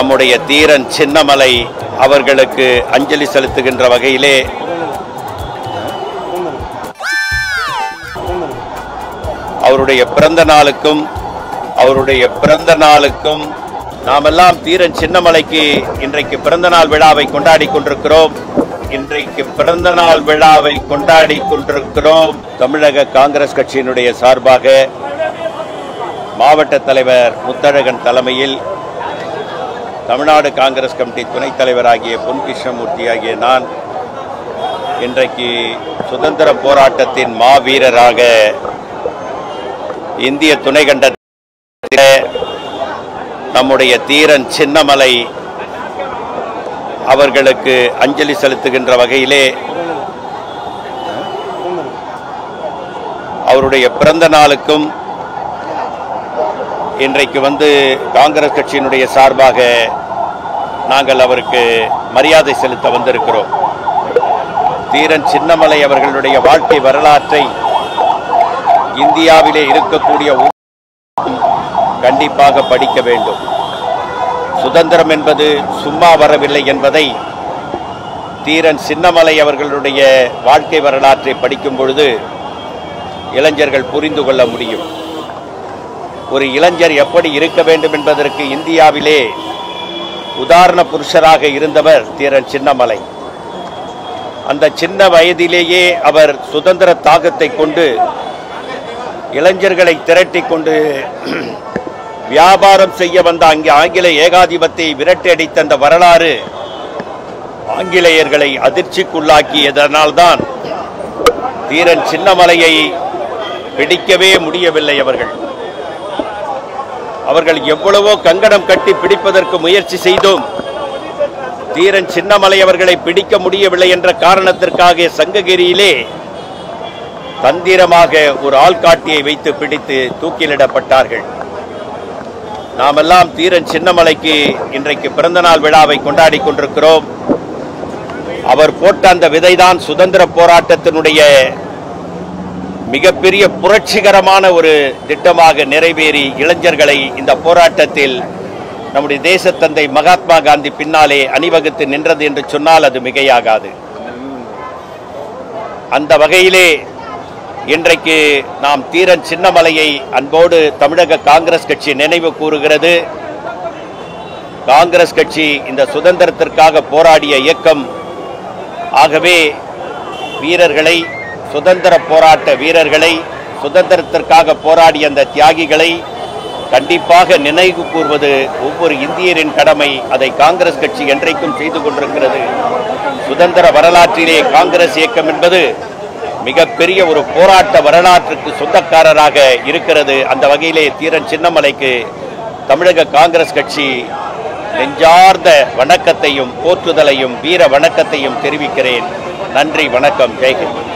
நம்முடைய தீரன் சின்னமலை அவர்களுக்கு அஞ்சலி செலுத்துகின்ற வகையிலே அவருடைய பிறந்த நாளுக்கும் அவருடைய பிறந்த நாளுக்கும் நாமெல்லாம் தீரன் சின்னமலைக்கு இன்றைக்கு பிறந்த நாள் விழாவை கொண்டாடி கொண்டிருக்கிறோம். இன்றைக்கு பிறந்த நாள் விழாவை கொண்டாடி கொண்டிருக்கிறோம். தமிழக காங்கிரஸ் கட்சியினுடைய சார்பாக மாவட்ட தலைவர் முத்தழகன் தலைமையில் தமிழ்நாடு காங்கிரஸ் கமிட்டி துணைத் தலைவராகிய பொன் கிருஷ்ணமூர்த்தி ஆகிய நான் இன்றைக்கு சுதந்திர போராட்டத்தின் மாவீரராக இந்திய துணைக்கண்ட நம்முடைய தீரன் சின்னமலை அவர்களுக்கு அஞ்சலி செலுத்துகின்ற வகையிலே அவருடைய பிறந்த நாளுக்கும் இன்றைக்கு வந்து காங்கிரஸ் கட்சியினுடைய சார்பாக நாங்கள் அவருக்கு மரியாதை செலுத்த வந்திருக்கிறோம். தீரன் சின்னமலை அவர்களுடைய வாழ்க்கை வரலாற்றை இந்தியாவிலே இருக்கக்கூடிய கண்டிப்பாக படிக்க வேண்டும். சுதந்திரம் என்பது சும்மா வரவில்லை என்பதை தீரன் சின்னமலை அவர்களுடைய வாழ்க்கை வரலாற்றை படிக்கும் பொழுது இளைஞர்கள் புரிந்து கொள்ள முடியும். ஒரு இளைஞர் எப்படி இருக்க வேண்டும் என்பதற்கு இந்தியாவிலே உதாரண புருஷராக இருந்தவர் தீரன் சின்னமலை. அந்த சின்ன வயதிலேயே அவர் சுதந்திர தாகத்தை கொண்டு இளைஞர்களை திரட்டி கொண்டு வியாபாரம் செய்ய வந்த அங்கே ஆங்கில ஏகாதிபத்தை விரட்டி அடித்த அந்த வரலாறு ஆங்கிலேயர்களை அதிர்ச்சிக்குள்ளாக்கியதனால்தான் தீரன் சின்னமலையை பிடிக்கவே முடியவில்லை அவர்கள். அவர்கள் எவ்வளவோ கங்கணம் கட்டி பிடிப்பதற்கு முயற்சி செய்தோம். தீரன் சின்னமலை அவர்களை பிடிக்க முடியவில்லை என்ற காரணத்திற்காக சங்ககிரியிலே தந்திரமாக ஒரு ஆள்காட்டியை வைத்து பிடித்து தூக்கிலிடப்பட்டார்கள். நாமெல்லாம் தீரன் சின்னமலைக்கு இன்றைக்கு பிறந்தநாள் விழாவை கொண்டாடி கொண்டிருக்கிறோம். அவர் போட்ட அந்த விதைதான் சுதந்திர போராட்டத்தினுடைய மிகப்பெரிய புரட்சிகரமான ஒரு திட்டமாக நிறைவேறி இளைஞர்களை இந்த போராட்டத்தில் நம்முடைய தேசத்தந்தை மகாத்மா காந்தி பின்னாலே அணிவகுத்து நின்றது என்று சொன்னால் அது மிகையாகாது. அந்த வகையிலே இன்றைக்கு நாம் தீரன் சின்னமலையை அன்போடு தமிழக காங்கிரஸ் கட்சி நினைவு கூறுகிறது. காங்கிரஸ் கட்சி இந்த சுதந்திரத்திற்காக போராடிய இயக்கம். ஆகவே வீரர்களை சுதந்திர போராட்ட வீரர்களை சுதந்திரத்திற்காக போராடிய அந்த தியாகிகளை கண்டிப்பாக நினைவு கூர்வது ஒவ்வொரு இந்தியரின் கடமை. அதை காங்கிரஸ் கட்சி என்றைக்கும் செய்து கொண்டிருக்கிறது. சுதந்திர வரலாற்றிலே காங்கிரஸ் இயக்கம் என்பது மிகப்பெரிய ஒரு போராட்ட வரலாற்றுக்கு சொந்தக்காரராக இருக்கிறது. அந்த வகையிலே தீரன் சின்னமலைக்கு தமிழக காங்கிரஸ் கட்சி நெஞ்சார்ந்த வணக்கத்தையும் போற்றுதலையும் வீர வணக்கத்தையும் தெரிவிக்கிறேன். நன்றி வணக்கம் ஜெய்ஹிந்த்.